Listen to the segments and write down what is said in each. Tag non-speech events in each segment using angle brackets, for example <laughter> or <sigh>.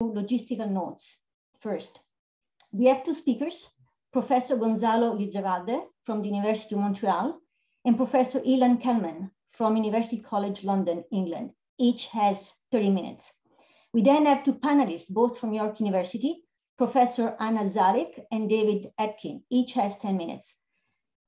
logistical notes. First, we have two speakers, Professor Gonzalo Lizarralde from the University of Montreal and Professor Ilan Kelman from University College London, England. Each has 30 minutes. We then have two panelists, both from York University, Professor Anna Zalik and David Etkin. Each has 10 minutes.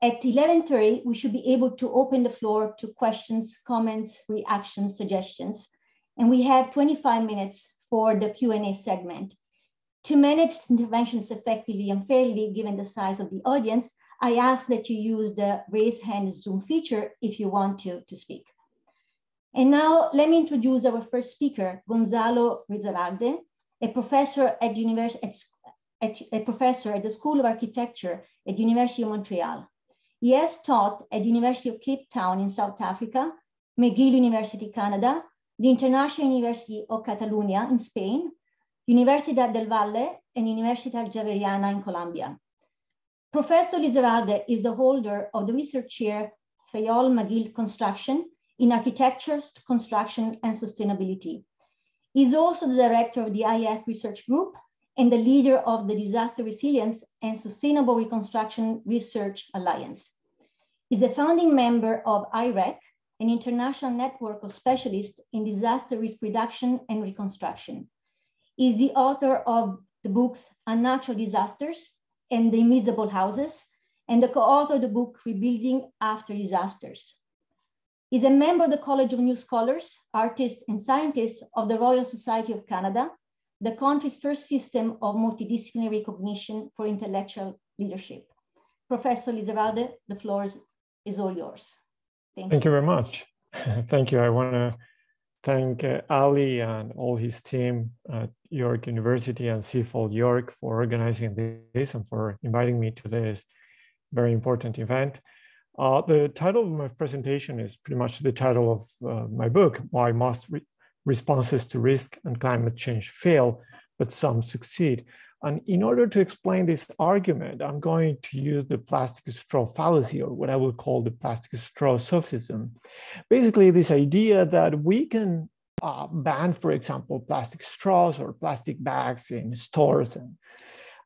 At 11.30, we should be able to open the floor to questions, comments, reactions, suggestions. And we have 25 minutes for the Q&A segment. To manage interventions effectively and fairly, given the size of the audience, I ask that you use the raise hand Zoom feature if you want to, to speak. And now let me introduce our first speaker, Gonzalo Lizarralde, a professor at, at, at, a professor at the School of Architecture at University of Montreal. He has taught at University of Cape Town in South Africa, McGill University, Canada, the International University of Catalonia in Spain, Universidad del Valle and Universidad Javeriana in Colombia. Professor Lizarralde is the holder of the research chair Fayolle-Magil Construction in Architecture, Construction and Sustainability. He's also the director of the IF Research Group and the leader of the Disaster Resilience and Sustainable Reconstruction Research Alliance. He's a founding member of IREC, an international network of specialists in disaster risk reduction and reconstruction is the author of the books Unnatural Disasters and The Invisible Houses, and the co-author of the book Rebuilding After Disasters. He's a member of the College of New Scholars, Artists and Scientists of the Royal Society of Canada, the country's first system of multidisciplinary recognition for intellectual leadership. Professor Lizarralde, the floor is, is all yours. Thank, Thank you. you very much. <laughs> Thank you. I want to thank uh, Ali and all his team at York University and CIFAL York for organizing this and for inviting me to this very important event. Uh, the title of my presentation is pretty much the title of uh, my book, Why Most Re Responses to Risk and Climate Change Fail, but Some Succeed. And in order to explain this argument, I'm going to use the plastic straw fallacy, or what I would call the plastic straw sophism. Basically, this idea that we can uh, ban, for example, plastic straws or plastic bags in stores. And,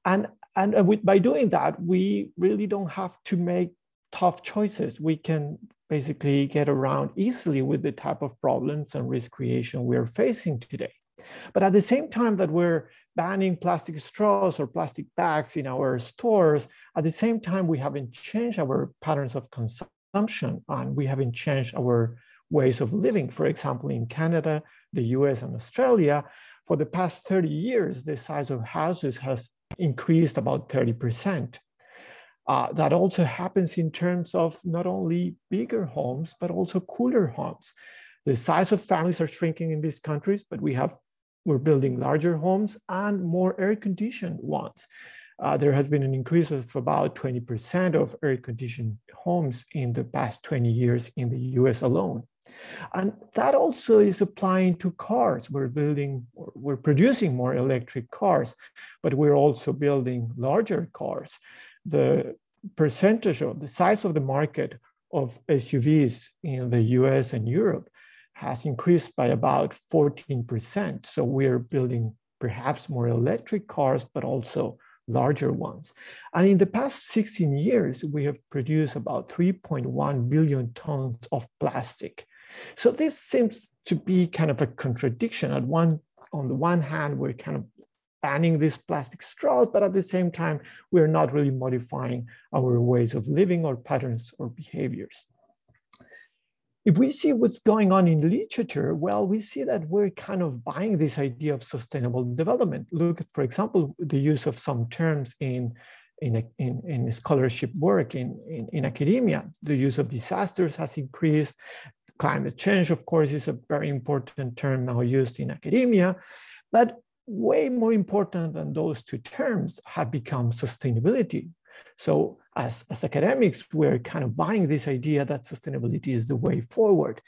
and, and by doing that, we really don't have to make tough choices. We can basically get around easily with the type of problems and risk creation we're facing today. But at the same time that we're banning plastic straws or plastic bags in our stores, at the same time, we haven't changed our patterns of consumption and we haven't changed our ways of living. For example, in Canada, the US, and Australia, for the past 30 years, the size of houses has increased about 30%. Uh, that also happens in terms of not only bigger homes, but also cooler homes. The size of families are shrinking in these countries, but we have we're building larger homes and more air-conditioned ones. Uh, there has been an increase of about 20% of air-conditioned homes in the past 20 years in the US alone. And that also is applying to cars. We're building, we're producing more electric cars, but we're also building larger cars. The percentage of the size of the market of SUVs in the US and Europe has increased by about 14%. So we're building perhaps more electric cars, but also larger ones. And in the past 16 years, we have produced about 3.1 billion tons of plastic. So this seems to be kind of a contradiction. At one, on the one hand, we're kind of banning these plastic straws, but at the same time, we're not really modifying our ways of living or patterns or behaviors. If we see what's going on in literature, well, we see that we're kind of buying this idea of sustainable development. Look for example, the use of some terms in, in, in, in scholarship work in, in, in academia. The use of disasters has increased. Climate change, of course, is a very important term now used in academia. But way more important than those two terms have become sustainability. So as, as academics, we're kind of buying this idea that sustainability is the way forward.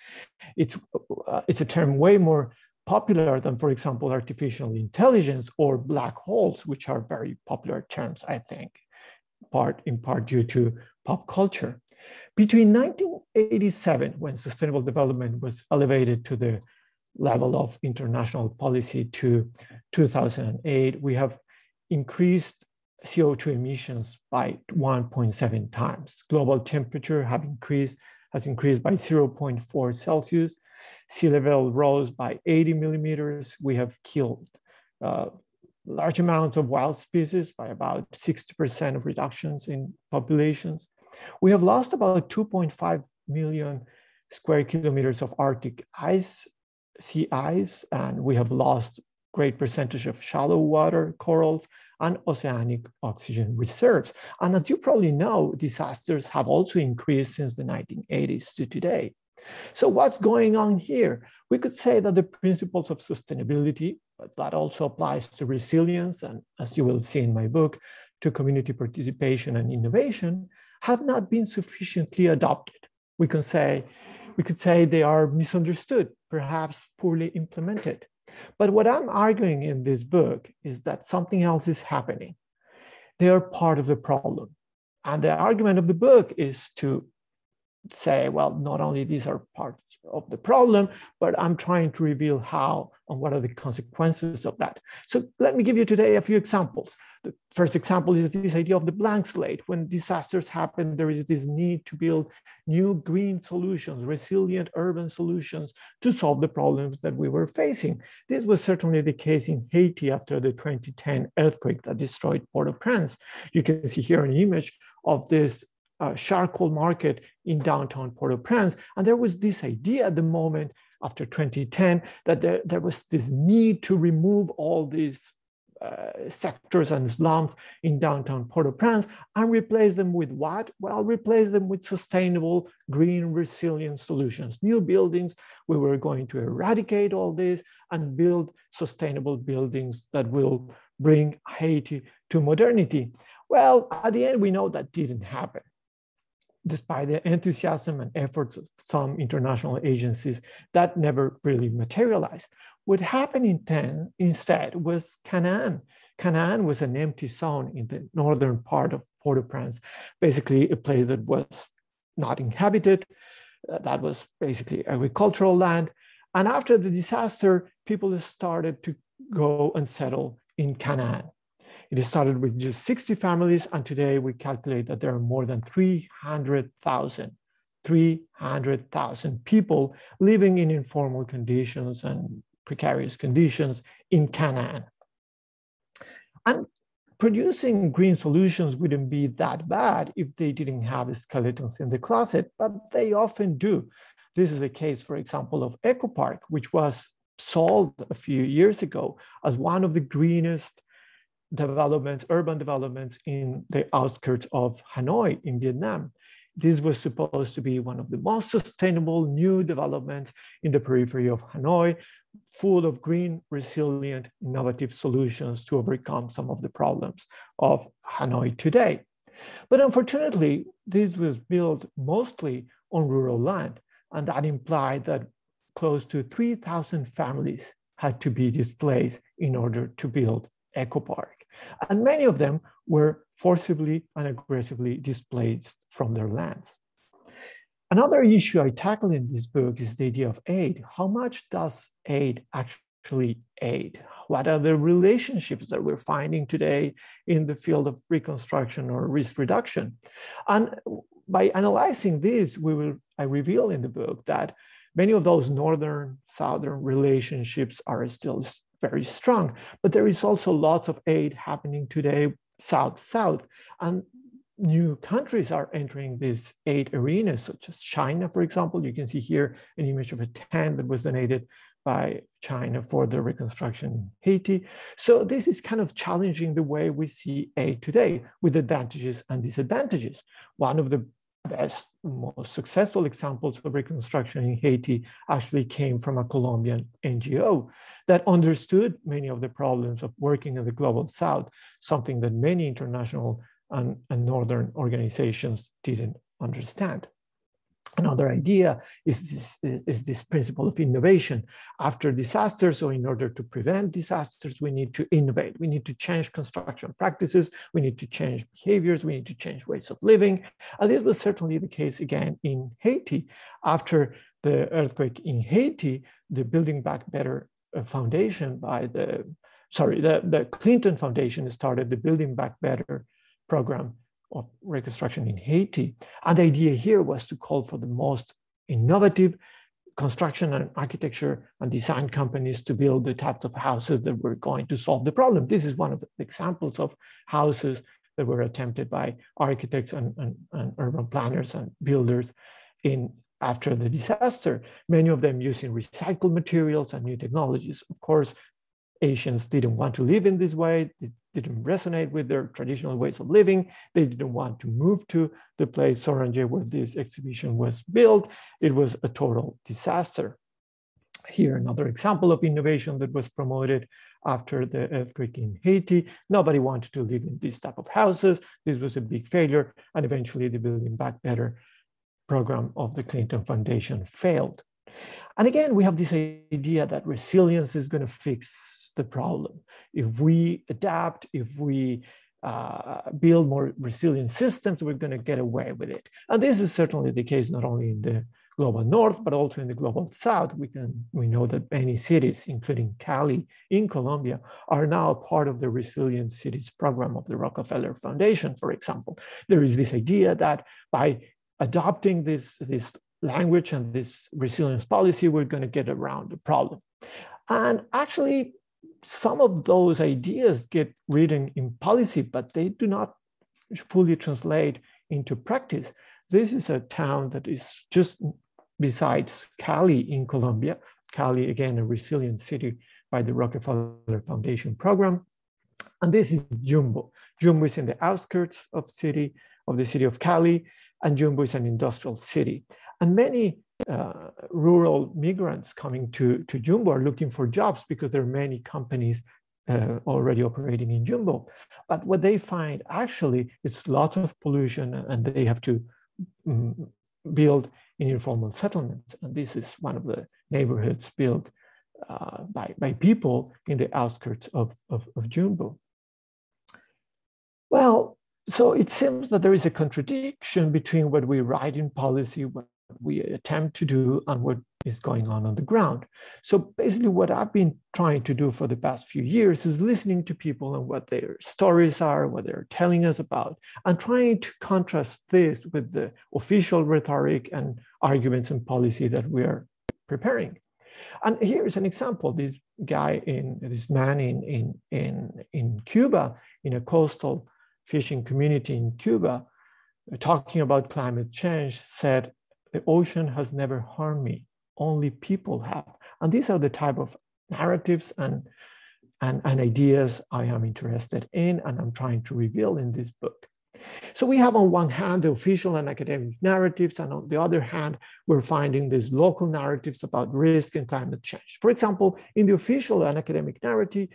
It's, uh, it's a term way more popular than, for example, artificial intelligence or black holes, which are very popular terms, I think, part in part due to pop culture. Between 1987, when sustainable development was elevated to the level of international policy to 2008, we have increased CO2 emissions by 1.7 times. Global temperature have increased, has increased by 0.4 Celsius. Sea level rose by 80 millimeters. We have killed uh, large amounts of wild species by about 60% of reductions in populations. We have lost about 2.5 million square kilometers of Arctic ice, sea ice, and we have lost great percentage of shallow water corals and oceanic oxygen reserves. And as you probably know, disasters have also increased since the 1980s to today. So what's going on here? We could say that the principles of sustainability, but that also applies to resilience, and as you will see in my book, to community participation and innovation, have not been sufficiently adopted. We can say, we could say they are misunderstood, perhaps poorly implemented. But what I'm arguing in this book is that something else is happening. They are part of the problem. And the argument of the book is to say, well, not only these are part of the problem, but I'm trying to reveal how and what are the consequences of that. So let me give you today a few examples. The first example is this idea of the blank slate. When disasters happen, there is this need to build new green solutions, resilient urban solutions to solve the problems that we were facing. This was certainly the case in Haiti after the 2010 earthquake that destroyed Port-au-Prince. You can see here an image of this uh, charcoal market in downtown Port-au-Prince. And there was this idea at the moment after 2010 that there, there was this need to remove all these uh, sectors and slums in downtown Port-au-Prince and replace them with what? Well, replace them with sustainable, green, resilient solutions. New buildings, we were going to eradicate all this and build sustainable buildings that will bring Haiti to modernity. Well, at the end, we know that didn't happen despite the enthusiasm and efforts of some international agencies, that never really materialized. What happened in 10 instead was Canaan. Canaan was an empty zone in the northern part of Port-au-Prince, basically a place that was not inhabited. Uh, that was basically agricultural land. And after the disaster, people started to go and settle in Canaan. It started with just 60 families, and today we calculate that there are more than 300,000 300,000 people living in informal conditions and precarious conditions in Canaan. And producing green solutions wouldn't be that bad if they didn't have skeletons in the closet, but they often do. This is a case, for example, of EcoPark, which was sold a few years ago as one of the greenest developments, urban developments in the outskirts of Hanoi in Vietnam. This was supposed to be one of the most sustainable new developments in the periphery of Hanoi, full of green, resilient, innovative solutions to overcome some of the problems of Hanoi today. But unfortunately, this was built mostly on rural land, and that implied that close to 3,000 families had to be displaced in order to build EcoPark. And many of them were forcibly and aggressively displaced from their lands. Another issue I tackle in this book is the idea of aid. How much does aid actually aid? What are the relationships that we're finding today in the field of reconstruction or risk reduction? And by analyzing this, we will I reveal in the book that many of those northern southern relationships are still very strong. But there is also lots of aid happening today, south south, and new countries are entering this aid arena, such as China, for example. You can see here an image of a tent that was donated by China for the reconstruction in Haiti. So this is kind of challenging the way we see aid today with advantages and disadvantages. One of the best, most successful examples of reconstruction in Haiti actually came from a Colombian NGO that understood many of the problems of working in the global south, something that many international and, and northern organizations didn't understand. Another idea is this, is this principle of innovation. After disasters, or in order to prevent disasters, we need to innovate. We need to change construction practices. We need to change behaviors. We need to change ways of living. And this was certainly the case again in Haiti. After the earthquake in Haiti, the Building Back Better uh, Foundation by the, sorry, the, the Clinton Foundation started the Building Back Better program of reconstruction in Haiti. And the idea here was to call for the most innovative construction and architecture and design companies to build the types of houses that were going to solve the problem. This is one of the examples of houses that were attempted by architects and, and, and urban planners and builders in after the disaster, many of them using recycled materials and new technologies. Of course, Haitians didn't want to live in this way. Didn't resonate with their traditional ways of living. They didn't want to move to the place Zoranje where this exhibition was built. It was a total disaster. Here, another example of innovation that was promoted after the earthquake in Haiti. Nobody wanted to live in these type of houses. This was a big failure. And eventually the Building Back Better program of the Clinton Foundation failed. And again, we have this idea that resilience is going to fix the problem. If we adapt, if we uh, build more resilient systems, we're going to get away with it. And this is certainly the case not only in the global north, but also in the global south. We can we know that many cities, including Cali in Colombia, are now part of the Resilient Cities program of the Rockefeller Foundation, for example. There is this idea that by adopting this, this language and this resilience policy, we're going to get around the problem. And actually, some of those ideas get written in policy, but they do not fully translate into practice. This is a town that is just besides Cali in Colombia. Cali, again, a resilient city by the Rockefeller Foundation program. And this is Yumbo. Yumbo is in the outskirts of city of the city of Cali and Yumbo is an industrial city. And many uh, rural migrants coming to, to Yumbo are looking for jobs because there are many companies uh, already operating in Yumbo. But what they find actually is lots of pollution and they have to um, build in informal settlements. And this is one of the neighborhoods built uh, by, by people in the outskirts of, of, of Yumbo. Well, so it seems that there is a contradiction between what we write in policy, what we attempt to do, and what is going on on the ground. So basically, what I've been trying to do for the past few years is listening to people and what their stories are, what they're telling us about, and trying to contrast this with the official rhetoric and arguments and policy that we are preparing. And here's an example. This guy in this man in in in in Cuba in a coastal fishing community in Cuba, talking about climate change, said, the ocean has never harmed me, only people have. And these are the type of narratives and, and, and ideas I am interested in and I'm trying to reveal in this book. So we have on one hand the official and academic narratives, and on the other hand, we're finding these local narratives about risk and climate change. For example, in the official and academic narrative,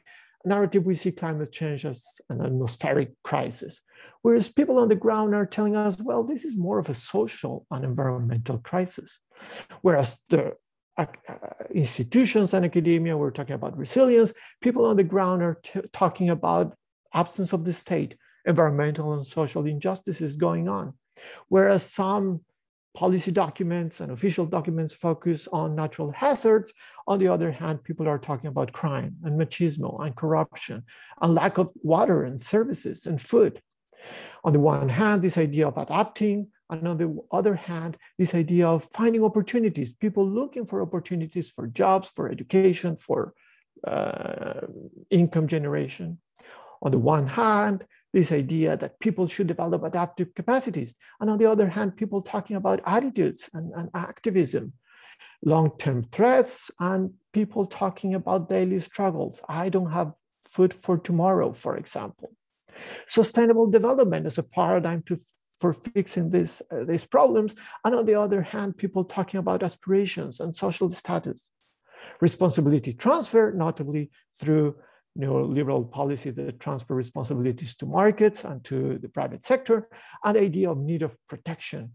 narrative, we see climate change as an atmospheric crisis, whereas people on the ground are telling us, well, this is more of a social and environmental crisis. Whereas the uh, institutions and academia, we're talking about resilience, people on the ground are talking about absence of the state, environmental and social injustices going on. Whereas some policy documents and official documents focus on natural hazards. On the other hand, people are talking about crime and machismo and corruption and lack of water and services and food. On the one hand, this idea of adapting, and on the other hand, this idea of finding opportunities, people looking for opportunities for jobs, for education, for uh, income generation. On the one hand, this idea that people should develop adaptive capacities. And on the other hand, people talking about attitudes and, and activism, long-term threats, and people talking about daily struggles. I don't have food for tomorrow, for example. Sustainable development is a paradigm to, for fixing this, uh, these problems. And on the other hand, people talking about aspirations and social status. Responsibility transfer, notably through neoliberal policy that transfer responsibilities to markets and to the private sector, and the idea of need of protection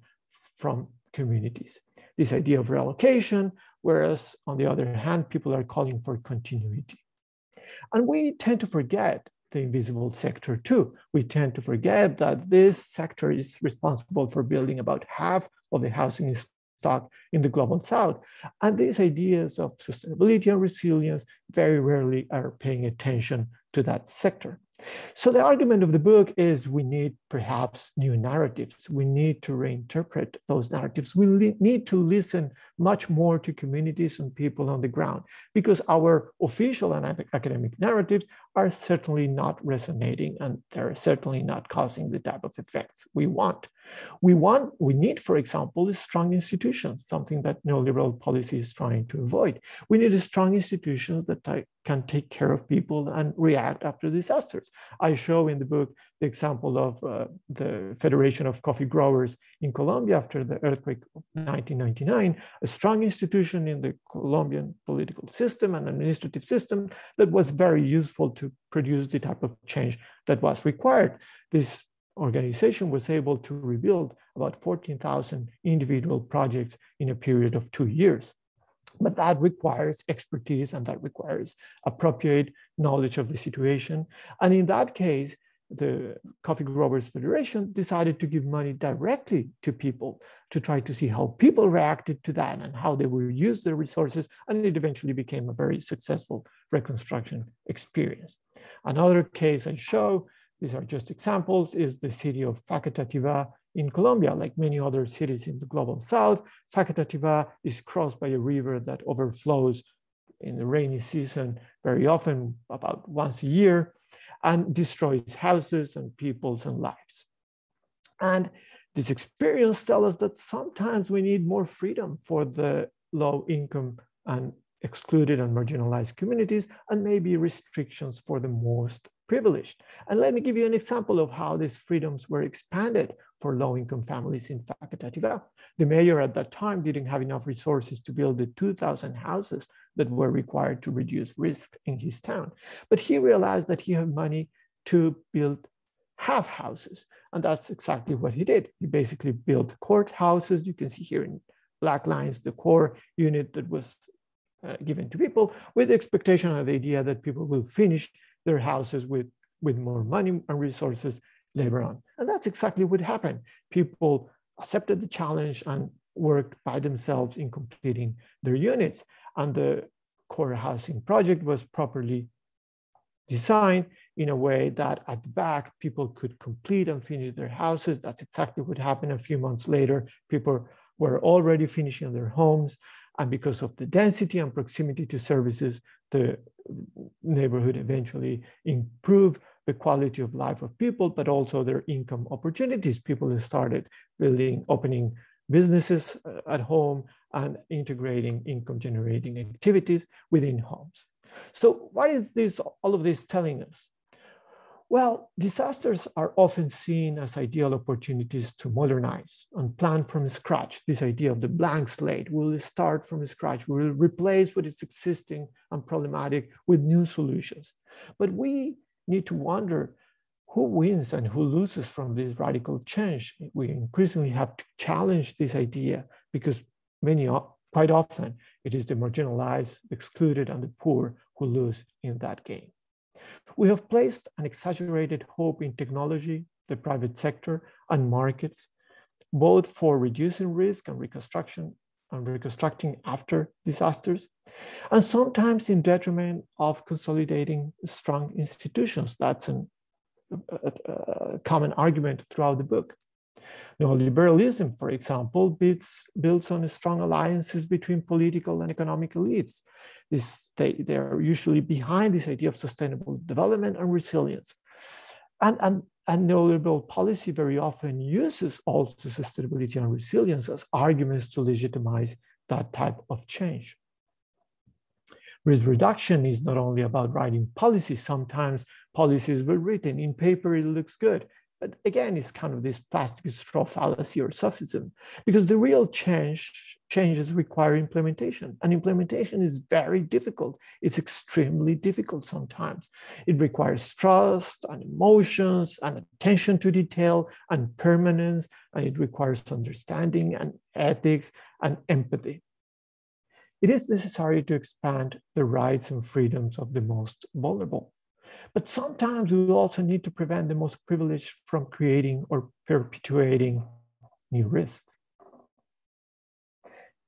from communities. This idea of relocation, whereas on the other hand, people are calling for continuity. And we tend to forget the invisible sector too. We tend to forget that this sector is responsible for building about half of the housing stock in the global south. And these ideas of sustainability and resilience very rarely are paying attention to that sector. So the argument of the book is we need perhaps new narratives. We need to reinterpret those narratives. We need to listen much more to communities and people on the ground because our official and academic narratives are certainly not resonating and they're certainly not causing the type of effects we want. We want, we need, for example, strong institutions, something that neoliberal policy is trying to avoid. We need strong institutions that can take care of people and react after disasters. I show in the book the example of uh, the Federation of Coffee Growers in Colombia after the earthquake of 1999, a strong institution in the Colombian political system and administrative system that was very useful to produce the type of change that was required. This organization was able to rebuild about 14,000 individual projects in a period of two years. But that requires expertise and that requires appropriate knowledge of the situation. And in that case, the Coffee Growers Federation decided to give money directly to people to try to see how people reacted to that and how they would use their resources. And it eventually became a very successful reconstruction experience. Another case I show, these are just examples, is the city of Facatativá in Colombia. Like many other cities in the global south, Facatativá is crossed by a river that overflows in the rainy season very often, about once a year and destroys houses and peoples and lives. And this experience tells us that sometimes we need more freedom for the low income and excluded and marginalized communities, and maybe restrictions for the most privileged. And let me give you an example of how these freedoms were expanded for low-income families in Facatativá. The mayor at that time didn't have enough resources to build the 2,000 houses that were required to reduce risk in his town. But he realized that he had money to build half houses. And that's exactly what he did. He basically built core houses. You can see here in black lines, the core unit that was uh, given to people with the expectation and the idea that people will finish their houses with, with more money and resources later on. And that's exactly what happened. People accepted the challenge and worked by themselves in completing their units. And the core housing project was properly designed in a way that at the back, people could complete and finish their houses. That's exactly what happened a few months later. People were already finishing their homes. And because of the density and proximity to services, the neighborhood eventually improve the quality of life of people, but also their income opportunities. People started building, opening businesses uh, at home and integrating income generating activities within homes. So what is this, all of this telling us? Well, disasters are often seen as ideal opportunities to modernize and plan from scratch. This idea of the blank slate, we'll start from scratch, we'll replace what is existing and problematic with new solutions. But we need to wonder who wins and who loses from this radical change. We increasingly have to challenge this idea because many, quite often, it is the marginalized, excluded, and the poor who lose in that game. We have placed an exaggerated hope in technology, the private sector, and markets, both for reducing risk and reconstruction and reconstructing after disasters, and sometimes in detriment of consolidating strong institutions. That's an, a, a common argument throughout the book. Neoliberalism, for example, builds, builds on strong alliances between political and economic elites. This, they, they are usually behind this idea of sustainable development and resilience. And, and, and neoliberal policy very often uses also sustainability and resilience as arguments to legitimize that type of change. Risk reduction is not only about writing policy. Sometimes policies were written in paper, it looks good. But again, it's kind of this plastic straw fallacy or sophism, because the real change changes require implementation, and implementation is very difficult. It's extremely difficult sometimes. It requires trust and emotions and attention to detail and permanence, and it requires understanding and ethics and empathy. It is necessary to expand the rights and freedoms of the most vulnerable. But sometimes we also need to prevent the most privileged from creating or perpetuating new risks.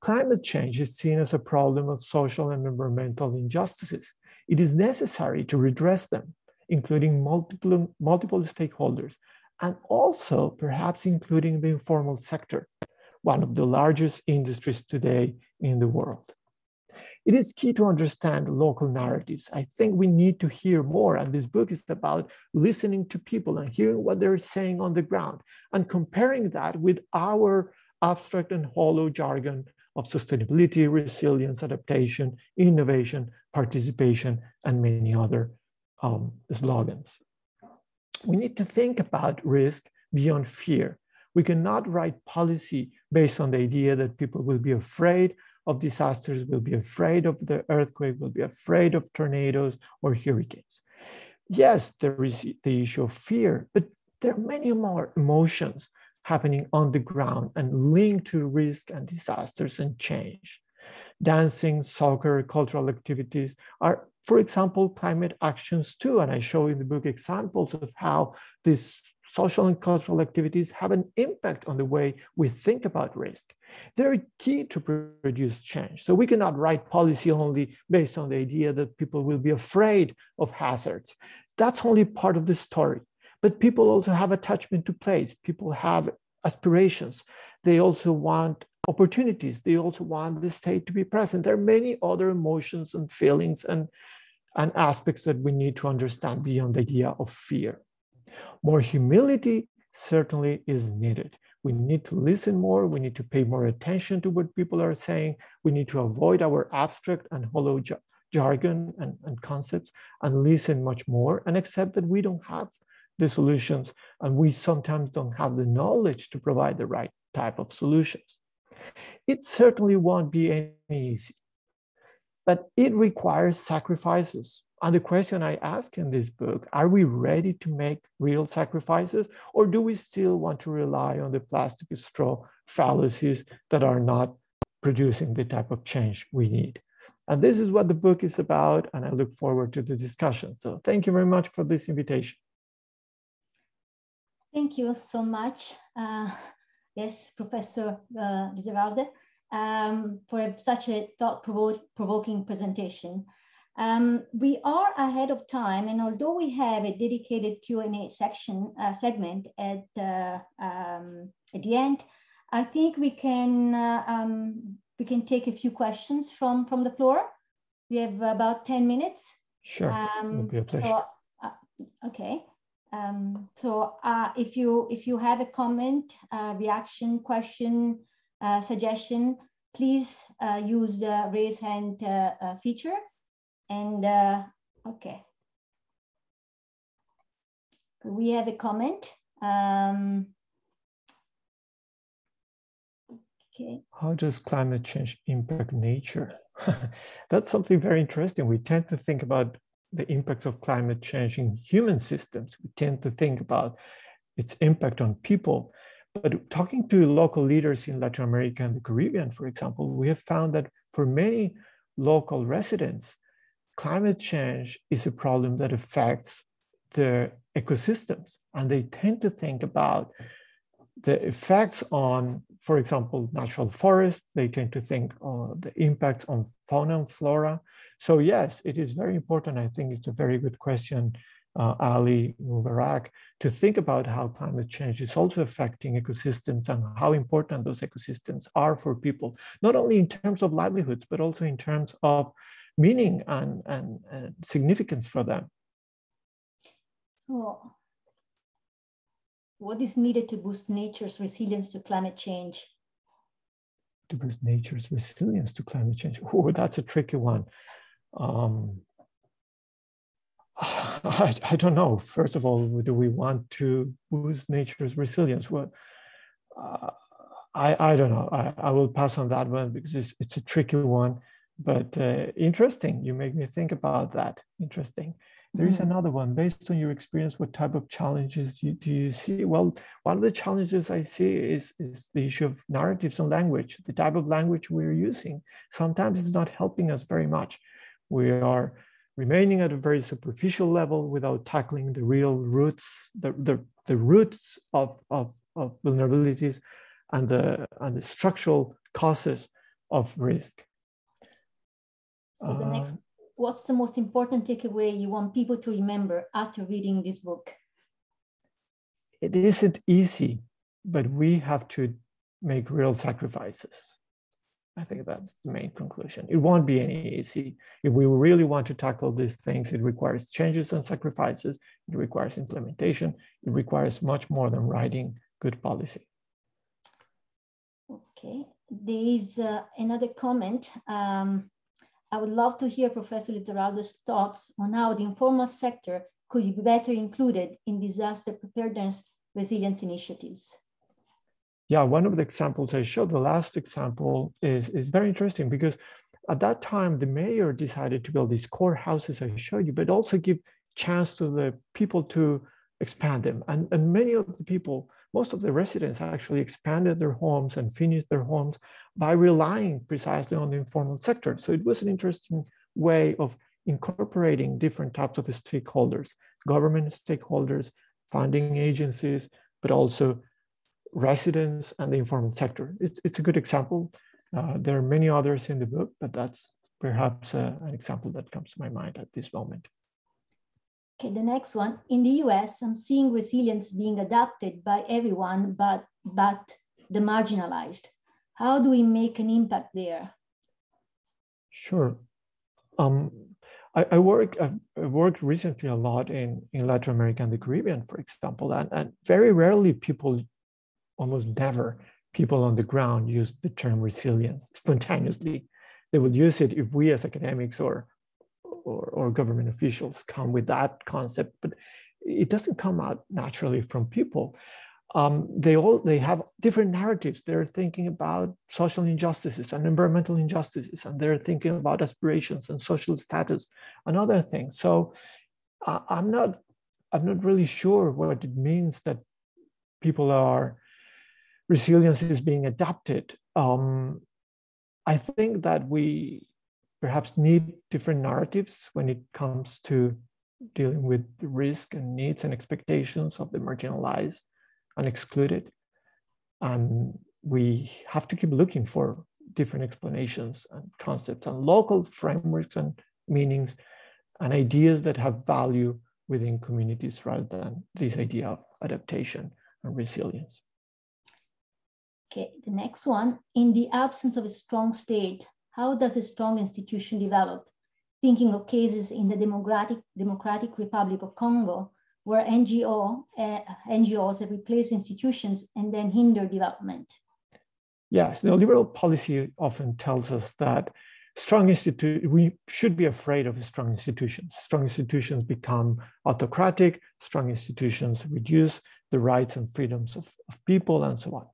Climate change is seen as a problem of social and environmental injustices. It is necessary to redress them, including multiple, multiple stakeholders, and also perhaps including the informal sector, one of the largest industries today in the world. It is key to understand local narratives. I think we need to hear more, and this book is about listening to people and hearing what they're saying on the ground and comparing that with our abstract and hollow jargon of sustainability, resilience, adaptation, innovation, participation, and many other um, slogans. We need to think about risk beyond fear. We cannot write policy based on the idea that people will be afraid of disasters, will be afraid of the earthquake, will be afraid of tornadoes or hurricanes. Yes, there is the issue of fear, but there are many more emotions happening on the ground and linked to risk and disasters and change. Dancing, soccer, cultural activities are, for example, climate actions too. And I show in the book examples of how these social and cultural activities have an impact on the way we think about risk. They're key to produce change. So we cannot write policy only based on the idea that people will be afraid of hazards. That's only part of the story. But people also have attachment to place. People have aspirations. They also want opportunities. They also want the state to be present. There are many other emotions and feelings and, and aspects that we need to understand beyond the idea of fear. More humility certainly is needed. We need to listen more. We need to pay more attention to what people are saying. We need to avoid our abstract and hollow jargon and, and concepts and listen much more and accept that we don't have the solutions and we sometimes don't have the knowledge to provide the right type of solutions. It certainly won't be any easy, but it requires sacrifices. And the question I ask in this book, are we ready to make real sacrifices or do we still want to rely on the plastic straw fallacies that are not producing the type of change we need? And this is what the book is about, and I look forward to the discussion. So thank you very much for this invitation. Thank you so much. Uh, yes, Professor uh, um, for such a thought-provoking presentation. Um, we are ahead of time, and although we have a dedicated Q&A section uh, segment at, uh, um, at the end, I think we can uh, um, we can take a few questions from from the floor. We have about ten minutes. Sure, um, be a pleasure. So, uh, okay. Um, so uh, if you if you have a comment, uh, reaction, question, uh, suggestion, please uh, use the raise hand feature. And okay, we have a comment. Um, okay. How does climate change impact nature? <laughs> That's something very interesting. We tend to think about the impact of climate change in human systems. We tend to think about its impact on people. But talking to local leaders in Latin America and the Caribbean, for example, we have found that for many local residents, climate change is a problem that affects the ecosystems. And they tend to think about the effects on, for example, natural forests. They tend to think on the impacts on fauna and flora. So yes, it is very important. I think it's a very good question, uh, Ali Mubarak, to think about how climate change is also affecting ecosystems and how important those ecosystems are for people, not only in terms of livelihoods, but also in terms of meaning and, and, and significance for them. So what is needed to boost nature's resilience to climate change? To boost nature's resilience to climate change. <laughs> Oh, that's a tricky one um, <sighs> I, I, don't know. First of all, do we want to boost nature's resilience? Well, uh, I, I don't know. I, I will pass on that one because it's, it's a tricky one, but uh, interesting. You make me think about that. Interesting. There is mm-hmm. another one based on your experience. What type of challenges you, do you see? Well, one of the challenges I see is, is the issue of narratives and language. The type of language we're using sometimes is not helping us very much we are remaining at a very superficial level without tackling the real roots, the, the, the roots of, of, of vulnerabilities and the, and the structural causes of risk. So the next, uh, what's the most important takeaway you want people to remember after reading this book? It isn't easy, but we have to make real sacrifices. I think that's the main conclusion. It won't be any easy. If we really want to tackle these things, it requires changes and sacrifices. It requires implementation. It requires much more than writing good policy. Okay, there is uh, another comment. Um, I would love to hear Professor Lizarralde's thoughts on how the informal sector could be better included in disaster preparedness resilience initiatives. Yeah, one of the examples I showed, the last example, is, is very interesting because at that time, the mayor decided to build these core houses I showed you, but also give chance to the people to expand them. And, and many of the people, most of the residents actually expanded their homes and finished their homes by relying precisely on the informal sector. So it was an interesting way of incorporating different types of stakeholders, government stakeholders, funding agencies, but also residents and the informal sector. It's, it's a good example. Uh, there are many others in the book, but that's perhaps uh, an example that comes to my mind at this moment. Okay, the next one. In the US, I'm seeing resilience being adopted by everyone, but, but the marginalized. How do we make an impact there? Sure. Um, I, I work, I've worked recently a lot in, in Latin America and the Caribbean, for example, and, and very rarely people almost never people on the ground use the term resilience spontaneously. They will use it if we as academics or, or, or government officials come with that concept, but it doesn't come out naturally from people. Um, they all they have different narratives. They're thinking about social injustices and environmental injustices, and they're thinking about aspirations and social status and other things. So uh, I'm not I'm not really sure what it means that people are resilience is being adapted. Um, I think that we perhaps need different narratives when it comes to dealing with the risk and needs and expectations of the marginalized and excluded. And we have to keep looking for different explanations and concepts and local frameworks and meanings and ideas that have value within communities rather than this idea of adaptation and resilience. Okay, the next one, in the absence of a strong state, how does a strong institution develop? Thinking of cases in the Democratic, Democratic Republic of Congo, where NGO, uh, NGOs have replaced institutions and then hinder development. Yes, neoliberal policy often tells us that strong institu- we should be afraid of strong institutions. Strong institutions become autocratic, strong institutions reduce the rights and freedoms of, of people and so on.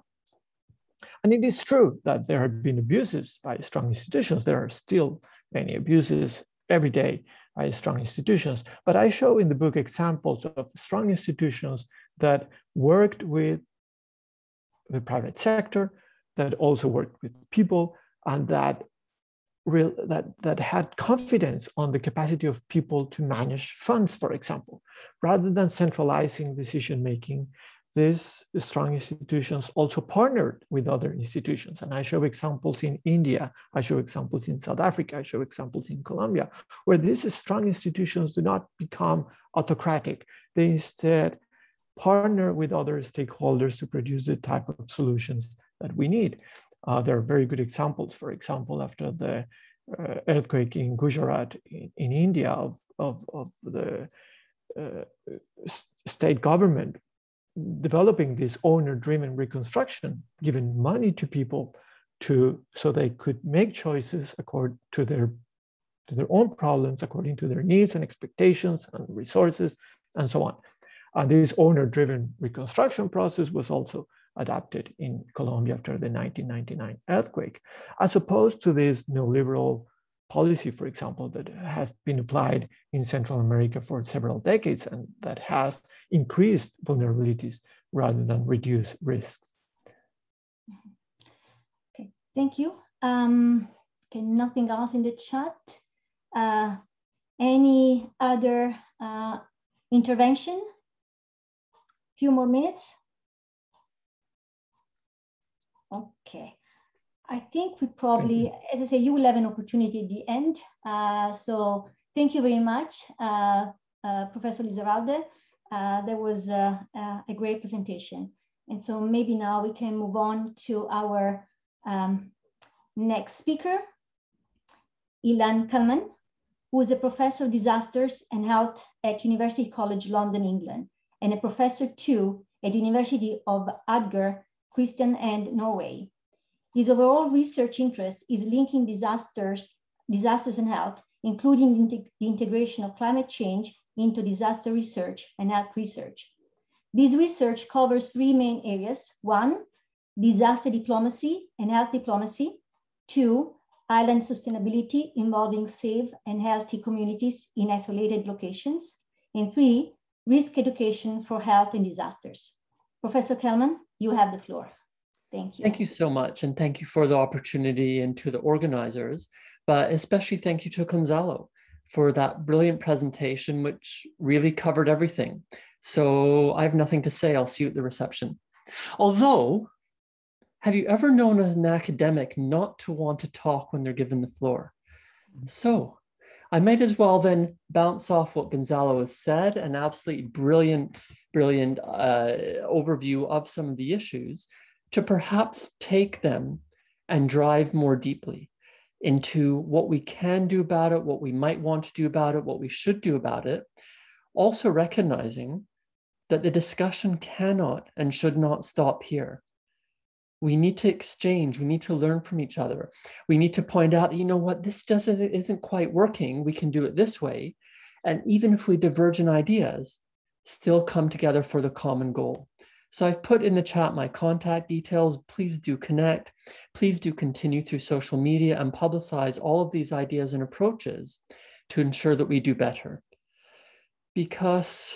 And it is true that there have been abuses by strong institutions. There are still many abuses every day by strong institutions. But I show in the book examples of strong institutions that worked with the private sector, that also worked with people, and that real that that had confidence on the capacity of people to manage funds, for example, rather than centralizing decision making these strong institutions also partnered with other institutions. And I show examples in India, I show examples in South Africa, I show examples in Colombia, where these strong institutions do not become autocratic. They instead partner with other stakeholders to produce the type of solutions that we need. Uh, there are very good examples, for example, after the uh, earthquake in Gujarat in, in India of, of, of the uh, state government developing this owner-driven reconstruction, giving money to people to so they could make choices according to their to their own problems, according to their needs and expectations and resources, and so on. And this owner-driven reconstruction process was also adapted in Colombia after the 1999 earthquake, as opposed to this neoliberal policy, for example, that has been applied in Central America for several decades and that has increased vulnerabilities rather than reduce risks. Okay, thank you. Um, okay, nothing else in the chat. Uh, any other uh, intervention? Few more minutes. Okay. I think we probably, as I say, you will have an opportunity at the end. Uh, so thank you very much, uh, uh, Professor Lizarralde. Uh, that was uh, uh, a great presentation. And so maybe now we can move on to our um, next speaker, Ilan Kelman, who is a professor of disasters and health at University College London, England, and a professor too at University of Adger, Agder, Kristiansand Norway. His overall research interest is linking disasters, disasters and health, including the integration of climate change into disaster research and health research. This research covers three main areas. One, disaster diplomacy and health diplomacy. Two, island sustainability involving safe and healthy communities in isolated locations. And three, risk education for health and disasters. Professor Kelman, you have the floor. Thank you. Thank you so much. And thank you for the opportunity and to the organizers, but especially thank you to Gonzalo for that brilliant presentation, which really covered everything. So I have nothing to say. I'll see you at the reception. Although, have you ever known an academic not to want to talk when they're given the floor? So I might as well then bounce off what Gonzalo has said, an absolutely brilliant, brilliant uh, overview of some of the issues to perhaps take them and drive more deeply into what we can do about it, what we might want to do about it, what we should do about it, also recognizing that the discussion cannot and should not stop here. We need to exchange, we need to learn from each other. We need to point out, you know what, this isn't, isn't quite working. We can do it this way. And even if we diverge in ideas, still come together for the common goal. So I've put in the chat my contact details. Please do connect. Please do continue through social media and publicize all of these ideas and approaches to ensure that we do better. Because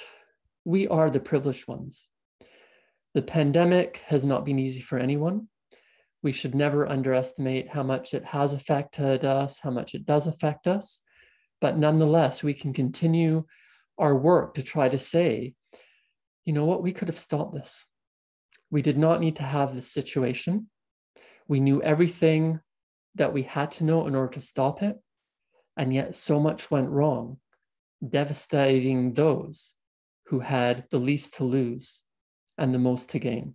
we are the privileged ones. The pandemic has not been easy for anyone. We should never underestimate how much it has affected us, how much it does affect us. But nonetheless, we can continue our work to try to say you know what, we could have stopped this. We did not need to have this situation. We knew everything that we had to know in order to stop it. And yet, so much went wrong, devastating those who had the least to lose and the most to gain.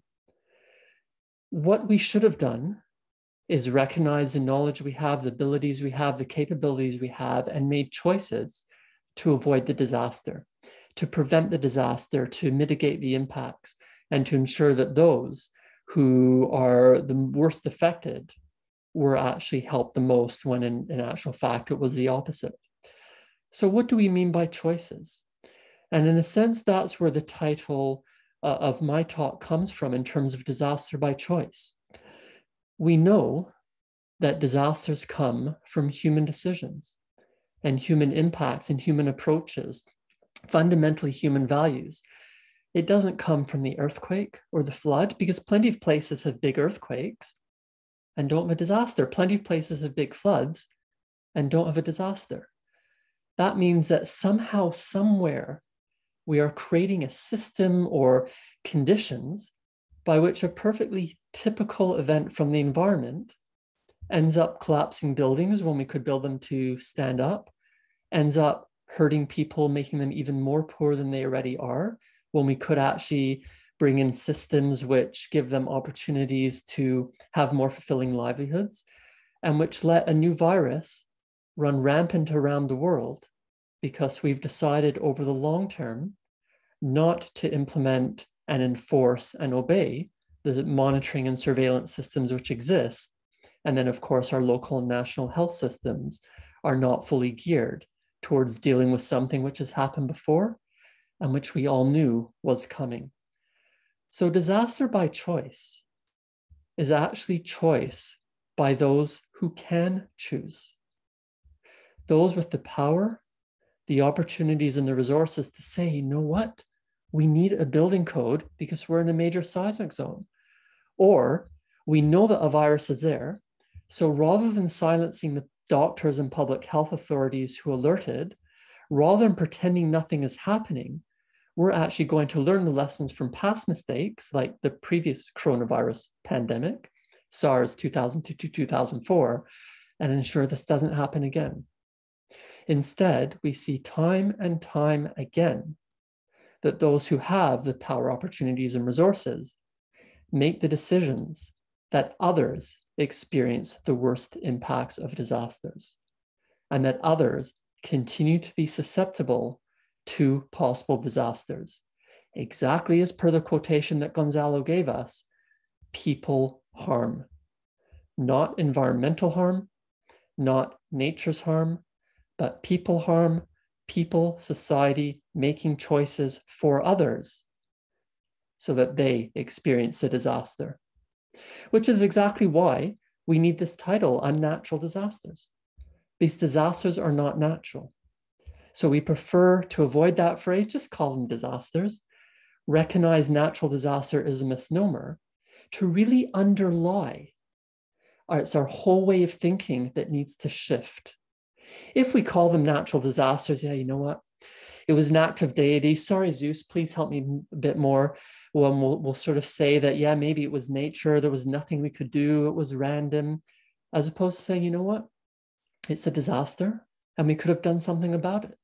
What we should have done is recognize the knowledge we have, the abilities we have, the capabilities we have, and made choices to avoid the disaster to prevent the disaster, to mitigate the impacts, and to ensure that those who are the worst affected were actually helped the most when in, in actual fact it was the opposite. So what do we mean by choices? And in a sense, that's where the title uh, of my talk comes from in terms of disaster by choice. We know that disasters come from human decisions and human impacts and human approaches fundamentally human values. It doesn't come from the earthquake or the flood because plenty of places have big earthquakes and don't have a disaster. Plenty of places have big floods and don't have a disaster. That means that somehow, somewhere, we are creating a system or conditions by which a perfectly typical event from the environment ends up collapsing buildings when we could build them to stand up, ends up hurting people, making them even more poor than they already are, when we could actually bring in systems which give them opportunities to have more fulfilling livelihoods, and which let a new virus run rampant around the world because we've decided over the long term not to implement and enforce and obey the monitoring and surveillance systems which exist. And then, of course, our local and national health systems are not fully geared towards dealing with something which has happened before and which we all knew was coming. So, disaster by choice is actually choice by those who can choose, those with the power, the opportunities, and the resources to say, you know what? We need a building code because we're in a major seismic zone. Or we know that a virus is there. So rather than silencing the doctors and public health authorities who alerted, rather than pretending nothing is happening, we're actually going to learn the lessons from past mistakes like the previous coronavirus pandemic, SARS 2002 2004 and ensure this doesn't happen again. Instead, we see time and time again that those who have the power, opportunities, and resources make the decisions that others experience the worst impacts of disasters and that others continue to be susceptible to possible disasters. Exactly as per the quotation that Gonzalo gave us people harm, not environmental harm, not nature's harm, but people harm, people, society making choices for others so that they experience a disaster, which is exactly why we need this title, Unnatural Disasters. These disasters are not natural. So we prefer to avoid that phrase, just call them disasters, recognize natural disaster is a misnomer, to really underlie uh, it's our whole way of thinking that needs to shift. If we call them natural disasters, yeah, you know what? It was an act of deity. Sorry, Zeus, please help me a bit more. Well, we'll, we'll sort of say that, yeah, maybe it was nature. There was nothing we could do. It was random, as opposed to saying, you know what? It's a disaster and we could have done something about it.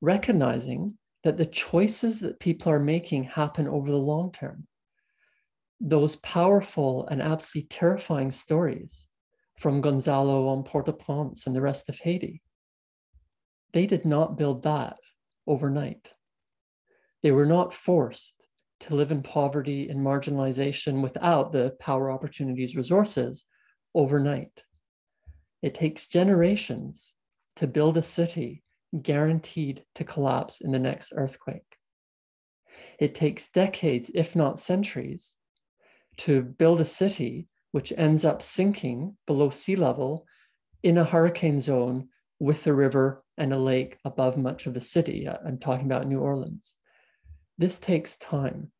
Recognizing that the choices that people are making happen over the long term. Those powerful and absolutely terrifying stories from Gonzalo on Port-au-Prince and the rest of Haiti, they did not build that overnight. They were not forced to live in poverty and marginalization without the power, opportunities, resources overnight. It takes generations to build a city guaranteed to collapse in the next earthquake. It takes decades, if not centuries, to build a city which ends up sinking below sea level in a hurricane zone with a river and a lake above much of the city. I'm talking about New Orleans. This takes time.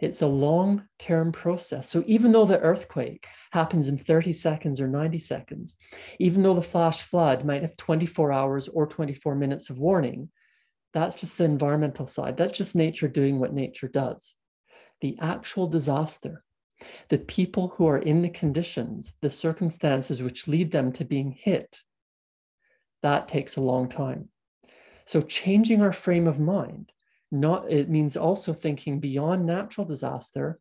It's a long term process. So even though the earthquake happens in 30 seconds or 90 seconds, even though the flash flood might have 24 hours or 24 minutes of warning, that's just the environmental side. That's just nature doing what nature does. The actual disaster, the people who are in the conditions, the circumstances which lead them to being hit, that takes a long time. So changing our frame of mind not it means also thinking beyond natural disaster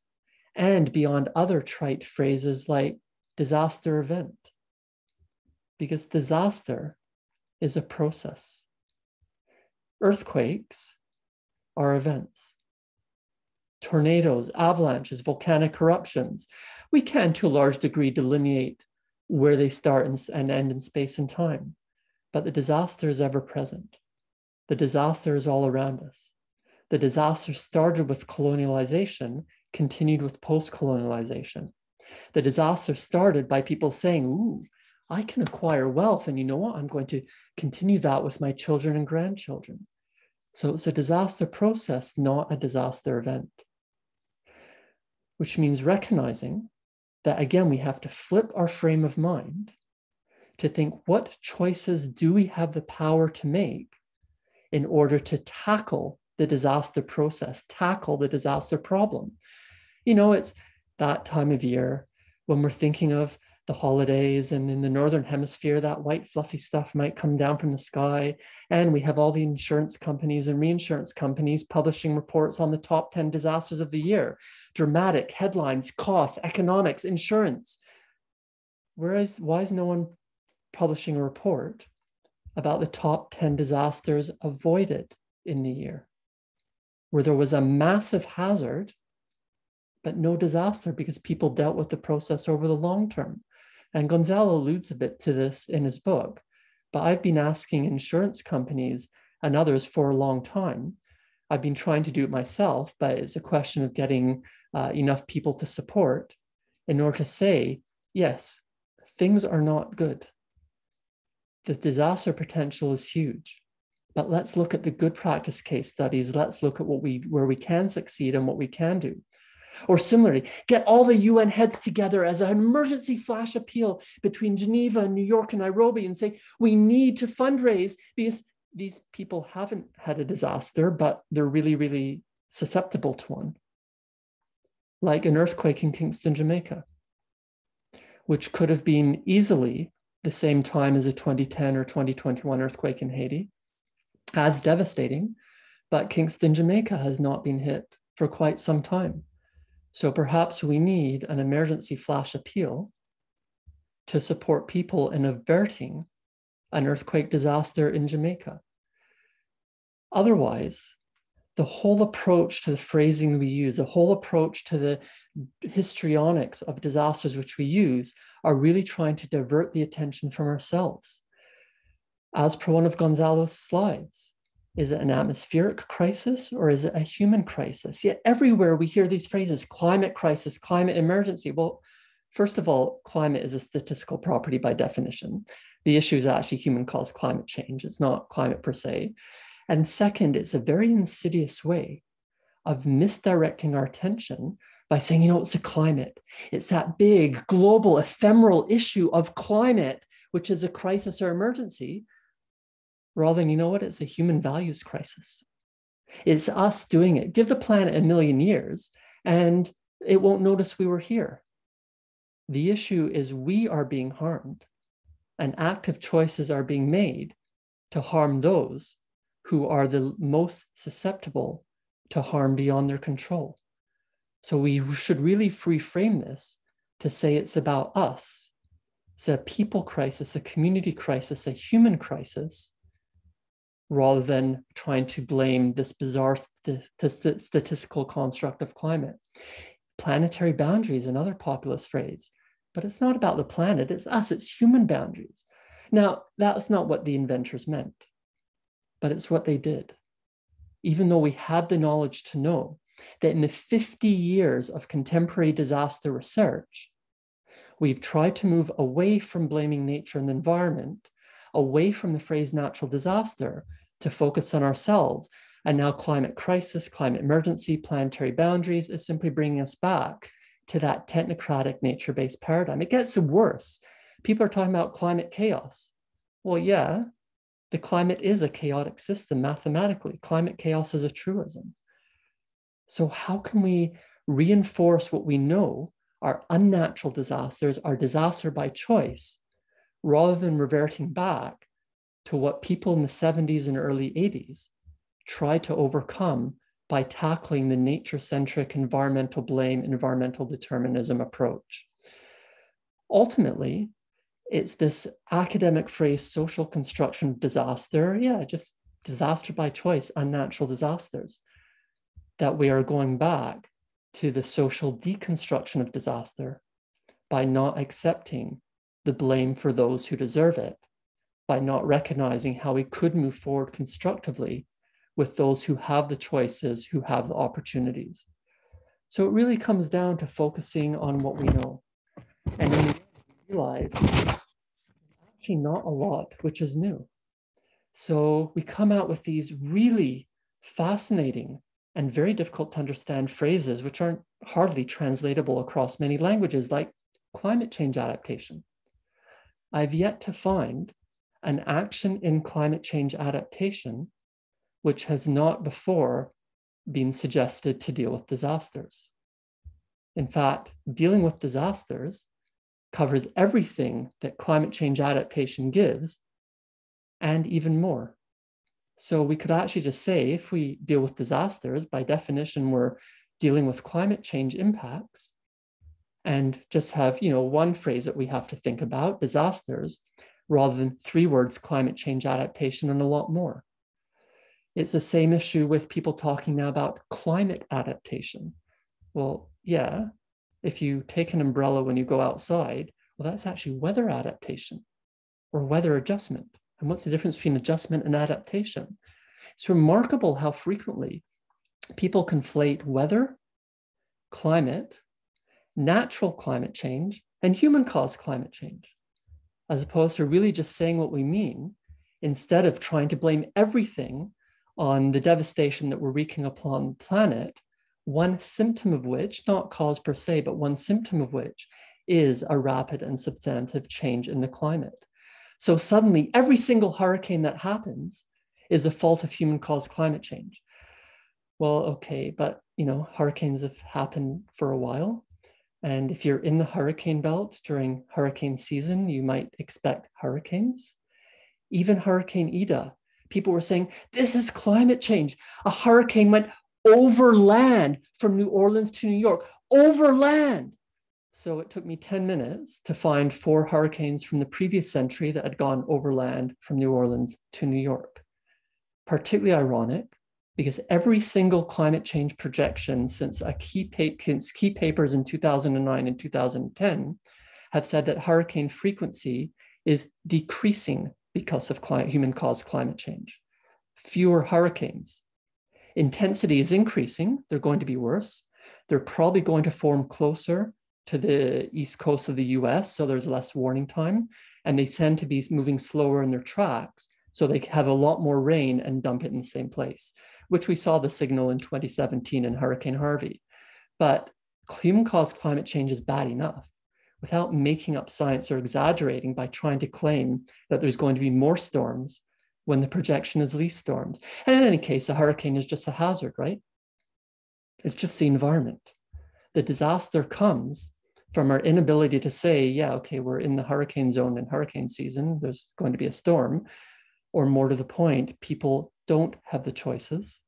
and beyond other trite phrases like disaster event. Because disaster is a process. Earthquakes are events. Tornadoes avalanches volcanic eruptions. We can to a large degree delineate where they start and end in space and time. But the disaster is ever present. The disaster is all around us the disaster started with colonialization, continued with post colonialization. The disaster started by people saying, Ooh, I can acquire wealth. And you know what? I'm going to continue that with my children and grandchildren. So it's a disaster process, not a disaster event, which means recognizing that, again, we have to flip our frame of mind to think what choices do we have the power to make in order to tackle the disaster process, tackle the disaster problem. You know, it's that time of year when we're thinking of the holidays and in the northern hemisphere that white fluffy stuff might come down from the sky. And we have all the insurance companies and reinsurance companies publishing reports on the top 10 disasters of the year. Dramatic headlines costs economics insurance. Whereas why is no one publishing a report about the top 10 disasters avoided in the year where there was a massive hazard, but no disaster because people dealt with the process over the long term. And Gonzalo alludes a bit to this in his book, but I've been asking insurance companies and others for a long time. I've been trying to do it myself, but it's a question of getting uh, enough people to support in order to say, yes, things are not good. The disaster potential is huge but let's look at the good practice case studies. Let's look at what we where we can succeed and what we can do. Or similarly, get all the UN heads together as an emergency flash appeal between Geneva and New York and Nairobi and say, we need to fundraise because these people haven't had a disaster, but they're really, really susceptible to one. Like an earthquake in Kingston, Jamaica. which could have been easily the same time as a 2010 or 2021 earthquake in Haiti, as devastating, but Kingston, Jamaica has not been hit for quite some time. So perhaps we need an emergency flash appeal to support people in averting an earthquake disaster in Jamaica. Otherwise, the whole approach to the phrasing we use, the whole approach to the histrionics of disasters which we use, are really trying to divert the attention from ourselves. As per one of Gonzalo's slides, is it an atmospheric crisis or is it a human crisis? Yet everywhere we hear these phrases climate crisis, climate emergency. Well, first of all, climate is a statistical property by definition. The issue is actually human caused climate change, it's not climate per se. And second, it's a very insidious way of misdirecting our attention by saying, you know, it's a climate. It's that big global ephemeral issue of climate, which is a crisis or emergency rather than, you know what, it's a human values crisis. It's us doing it. Give the planet a million years and it won't notice we were here. The issue is we are being harmed and active choices are being made to harm those who are the most susceptible to harm beyond their control. So we should really reframe this to say it's about us. It's a people crisis, a community crisis, a human crisis, rather than trying to blame this bizarre st- st- statistical construct of climate. Planetary boundaries, another populist phrase, but it's not about the planet, it's us, it's human boundaries. Now, that's not what the inventors meant, but it's what they did. Even though we had the knowledge to know that in the 50 years of contemporary disaster research, we've tried to move away from blaming nature and the environment away from the phrase natural disaster to focus on ourselves. And now, climate crisis, climate emergency, planetary boundaries is simply bringing us back to that technocratic nature based paradigm. It gets worse. People are talking about climate chaos. Well, yeah, the climate is a chaotic system mathematically. Climate chaos is a truism. So, how can we reinforce what we know are unnatural disasters, are disaster by choice, rather than reverting back to what people in the 70s and early 80s tried to overcome by tackling the nature centric environmental blame, environmental determinism approach. Ultimately, it's this academic phrase social construction disaster. Yeah, just disaster by choice, unnatural disasters, that we are going back to the social deconstruction of disaster by not accepting the blame for those who deserve it, by not recognizing how we could move forward constructively with those who have the choices, who have the opportunities. So it really comes down to focusing on what we know. And then we realize actually not a lot which is new. So we come out with these really fascinating and very difficult to understand phrases, which aren't hardly translatable across many languages, like climate change adaptation. I've yet to find an action in climate change adaptation which has not before been suggested to deal with disasters. In fact, dealing with disasters covers everything that climate change adaptation gives and even more. So we could actually just say if we deal with disasters, by definition, we're dealing with climate change impacts and just have, you know, one phrase that we have to think about, disasters, rather than three words, climate change adaptation, and a lot more. It's the same issue with people talking now about climate adaptation. Well, yeah, if you take an umbrella when you go outside, well, that's actually weather adaptation or weather adjustment. And what's the difference between adjustment and adaptation? It's remarkable how frequently people conflate weather, climate, natural climate change and human caused climate change, as opposed to really just saying what we mean instead of trying to blame everything on the devastation that we're wreaking upon the planet, one symptom of which, not cause per se, but one symptom of which is a rapid and substantive change in the climate. So suddenly, every single hurricane that happens is a fault of human caused climate change. Well, okay, but you know, hurricanes have happened for a while And if you're in the hurricane belt during hurricane season, you might expect hurricanes. Even Hurricane Ida, people were saying, This is climate change. A hurricane went overland from New Orleans to New York, overland. So it took me 10 minutes to find four hurricanes from the previous century that had gone overland from New Orleans to New York. Particularly ironic because every single climate change projection since a key, pa- key papers in 2009 and 2010 have said that hurricane frequency is decreasing because of human caused climate change. Fewer hurricanes. Intensity is increasing, they're going to be worse. They're probably going to form closer to the east coast of the US, so there's less warning time, and they tend to be moving slower in their tracks, so they have a lot more rain and dump it in the same place, which we saw the signal in 2017 in Hurricane Harvey. But human caused climate change is bad enough without making up science or exaggerating by trying to claim that there's going to be more storms when the projection is least storms. And in any case, a hurricane is just a hazard, right? It's just the environment. The disaster comes from our inability to say, yeah, okay, we're in the hurricane zone in hurricane season, there's going to be a storm. Or more to the point, people don't have the choices,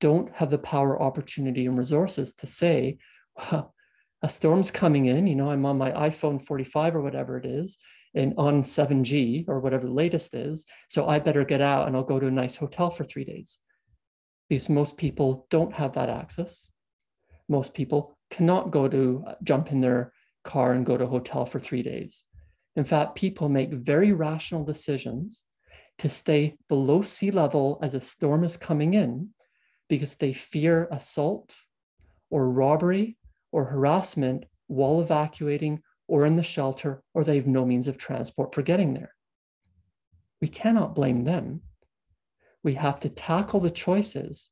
don't have the power, opportunity, and resources to say, well, a storm's coming in, you know, I'm on my iPhone 45 or whatever it is, and on 7G or whatever the latest is. So I better get out and I'll go to a nice hotel for three days. Because most people don't have that access. Most people cannot go to uh, jump in their car and go to a hotel for three days. In fact, people make very rational decisions to stay below sea level as a storm is coming in because they fear assault or robbery or harassment while evacuating or in the shelter, or they have no means of transport for getting there. We cannot blame them. We have to tackle the choices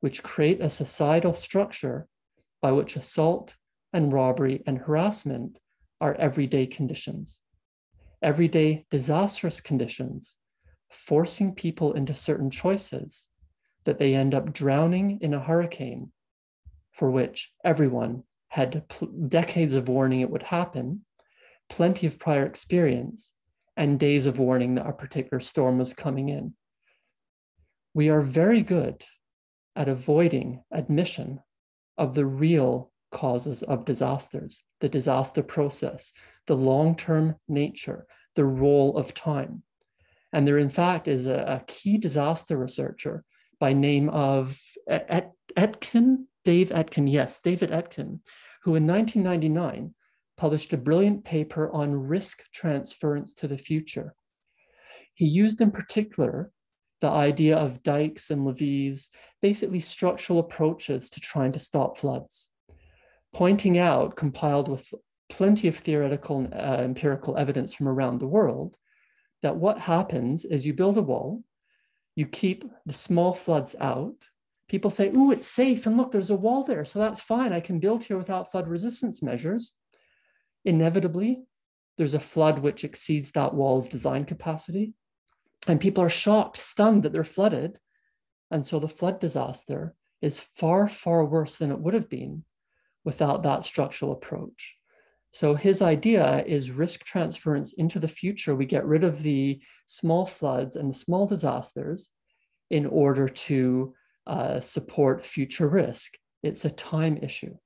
which create a societal structure by which assault and robbery and harassment are everyday conditions, everyday disastrous conditions, forcing people into certain choices that they end up drowning in a hurricane for which everyone had pl- decades of warning it would happen, plenty of prior experience, and days of warning that a particular storm was coming in. We are very good at avoiding admission of the real causes of disasters, the disaster process, the long term nature, the role of time. And there, in fact, is a, a key disaster researcher by name of Et- Etkin, Dave Etkin, yes, David Etkin, who in 1999 published a brilliant paper on risk transference to the future. He used in particular the idea of dikes and levees, basically structural approaches to trying to stop floods, pointing out, compiled with plenty of theoretical and uh, empirical evidence from around the world, that what happens is you build a wall, you keep the small floods out. People say, "Ooh, it's safe," and look, there's a wall there, so that's fine. I can build here without flood resistance measures. Inevitably, there's a flood which exceeds that wall's design capacity. And people are shocked, stunned that they're flooded. And so the flood disaster is far, far worse than it would have been without that structural approach. So his idea is risk transference into the future. We get rid of the small floods and the small disasters in order to uh, support future risk. It's a time issue.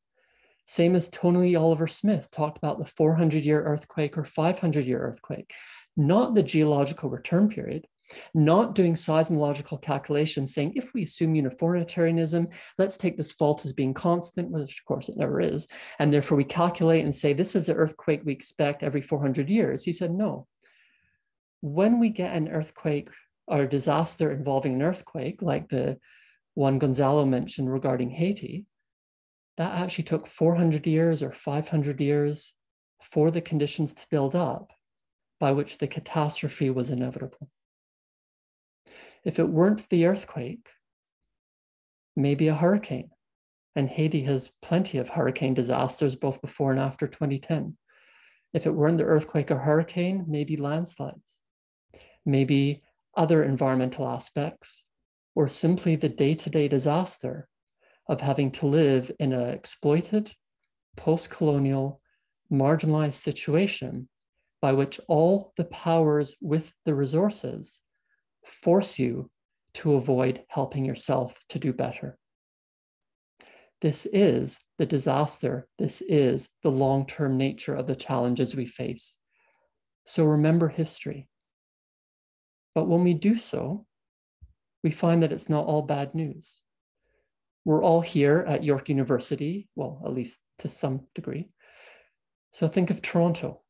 Same as Tony Oliver Smith talked about the 400 year earthquake or 500 year earthquake, not the geological return period, not doing seismological calculations saying if we assume uniformitarianism, let's take this fault as being constant, which of course it never is, and therefore we calculate and say this is an earthquake we expect every 400 years. He said no. When we get an earthquake or a disaster involving an earthquake, like the one Gonzalo mentioned regarding Haiti, that actually took 400 years or 500 years for the conditions to build up by which the catastrophe was inevitable. If it weren't the earthquake, maybe a hurricane. And Haiti has plenty of hurricane disasters both before and after 2010. If it weren't the earthquake or hurricane, maybe landslides, maybe other environmental aspects, or simply the day to day disaster of having to live in an exploited, post colonial, marginalized situation by which all the powers with the resources force you to avoid helping yourself to do better. This is the disaster. This is the long term nature of the challenges we face. So remember history. But when we do so, we find that it's not all bad news. We're all here at York University, well, at least to some degree. So think of Toronto,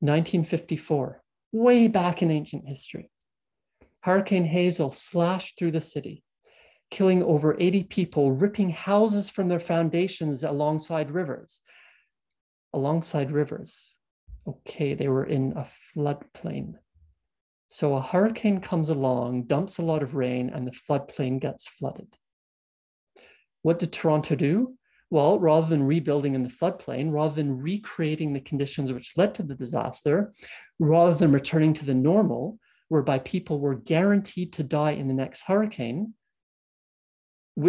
1954, way back in ancient history. Hurricane Hazel slashed through the city, killing over 80 people, ripping houses from their foundations alongside rivers. Alongside rivers. Okay, they were in a floodplain. So a hurricane comes along, dumps a lot of rain, and the floodplain gets flooded. What did Toronto do? Well, rather than rebuilding in the floodplain, rather than recreating the conditions which led to the disaster, rather than returning to the normal, whereby people were guaranteed to die in the next hurricane,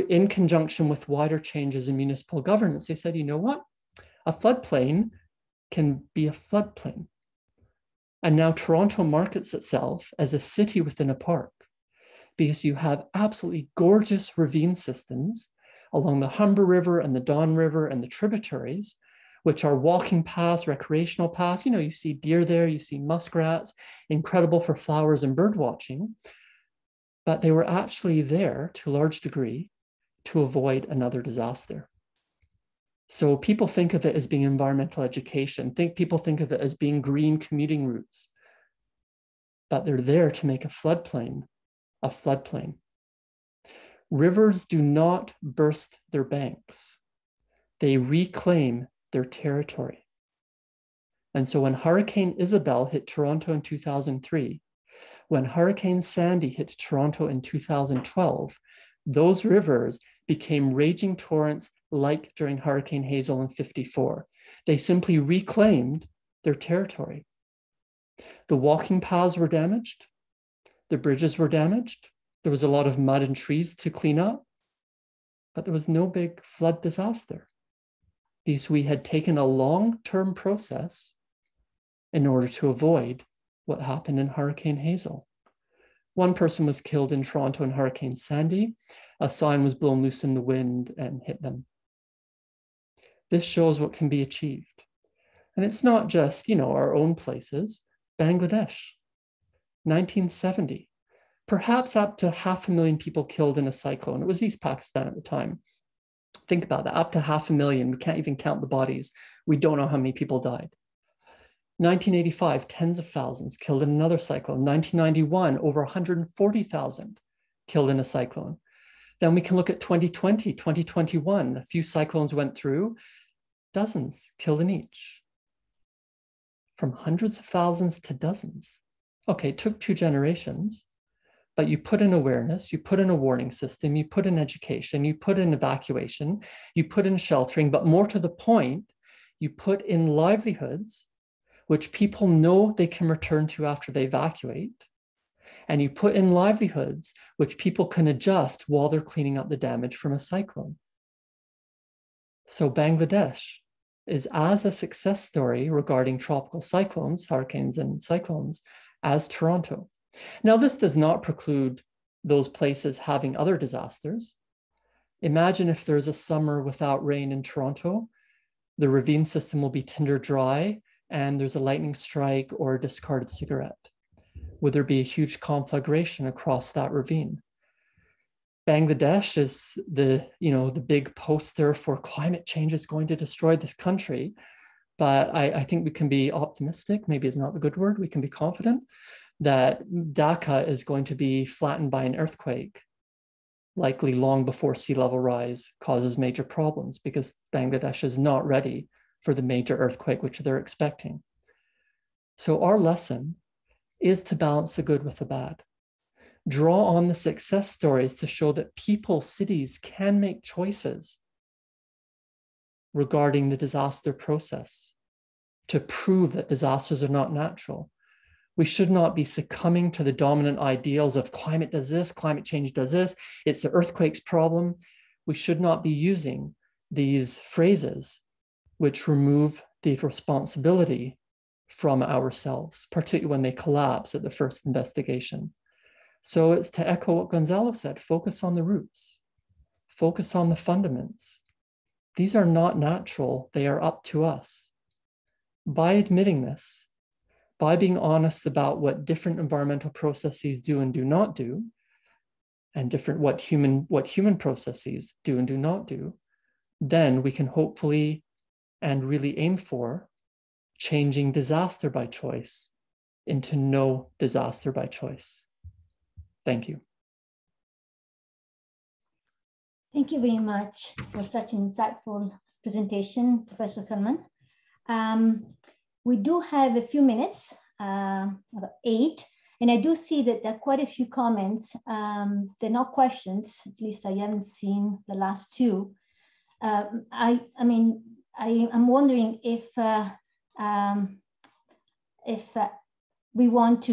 in conjunction with wider changes in municipal governance, they said, you know what? A floodplain can be a floodplain. And now Toronto markets itself as a city within a park because you have absolutely gorgeous ravine systems along the Humber River and the Don River and the tributaries which are walking paths, recreational paths. You know, you see deer there, you see muskrats, incredible for flowers and bird watching. But they were actually there to a large degree to avoid another disaster. So people think of it as being environmental education. Think people think of it as being green commuting routes. But they're there to make a floodplain a floodplain. Rivers do not burst their banks. They reclaim their territory. And so when Hurricane Isabel hit Toronto in 2003, when Hurricane Sandy hit Toronto in 2012, those rivers became raging torrents like during Hurricane Hazel in 54. They simply reclaimed their territory. The walking paths were damaged, the bridges were damaged, there was a lot of mud and trees to clean up, but there was no big flood disaster because we had taken a long term process in order to avoid what happened in Hurricane Hazel. One person was killed in Toronto in Hurricane Sandy. A sign was blown loose in the wind and hit them. This shows what can be achieved. And it's not just, you know, our own places. Bangladesh, 1970, perhaps up to half a million people killed in a cyclone. It was East Pakistan at the time. Think about that, up to half a million. We can't even count the bodies. We don't know how many people died. 1985, tens of thousands killed in another cyclone. 1991, over 140,000 killed in a cyclone. Then we can look at 2020, 2021. A few cyclones went through, dozens killed in each. From hundreds of thousands to dozens. Okay, it took two generations, but you put in awareness, you put in a warning system, you put in education, you put in evacuation, you put in sheltering, but more to the point, you put in livelihoods which people know they can return to after they evacuate. And you put in livelihoods which people can adjust while they're cleaning up the damage from a cyclone. So Bangladesh is as a success story regarding tropical cyclones, hurricanes, and cyclones as Toronto. Now, this does not preclude those places having other disasters. Imagine if there's a summer without rain in Toronto, the ravine system will be tinder dry, and there's a lightning strike or a discarded cigarette. Would there be a huge conflagration across that ravine? Bangladesh is the, you know, the big poster for climate change is going to destroy this country. But I, I think we can be optimistic, maybe it's not the good word, we can be confident that Dhaka is going to be flattened by an earthquake, likely long before sea level rise causes major problems because Bangladesh is not ready for the major earthquake which they're expecting. So our lesson is to balance the good with the bad. Draw on the success stories to show that people, cities can make choices regarding the disaster process to prove that disasters are not natural we should not be succumbing to the dominant ideals of climate does this, climate change does this, it's the earthquakes problem. We should not be using these phrases which remove the responsibility from ourselves, particularly when they collapse at the first investigation. So it's to echo what Gonzalo said focus on the roots, focus on the fundaments. These are not natural, they are up to us. By admitting this, by being honest about what different environmental processes do and do not do, and different what human what human processes do and do not do, then we can hopefully and really aim for changing disaster by choice into no disaster by choice. Thank you. Thank you very much for such an insightful presentation, Professor Kelman. Um, we do have a few minutes, uh, about eight, and I do see that there are quite a few comments. Um, they're not questions, at least I haven't seen the last two. Um, I, I mean, I, am wondering if, uh, um, if uh, we want to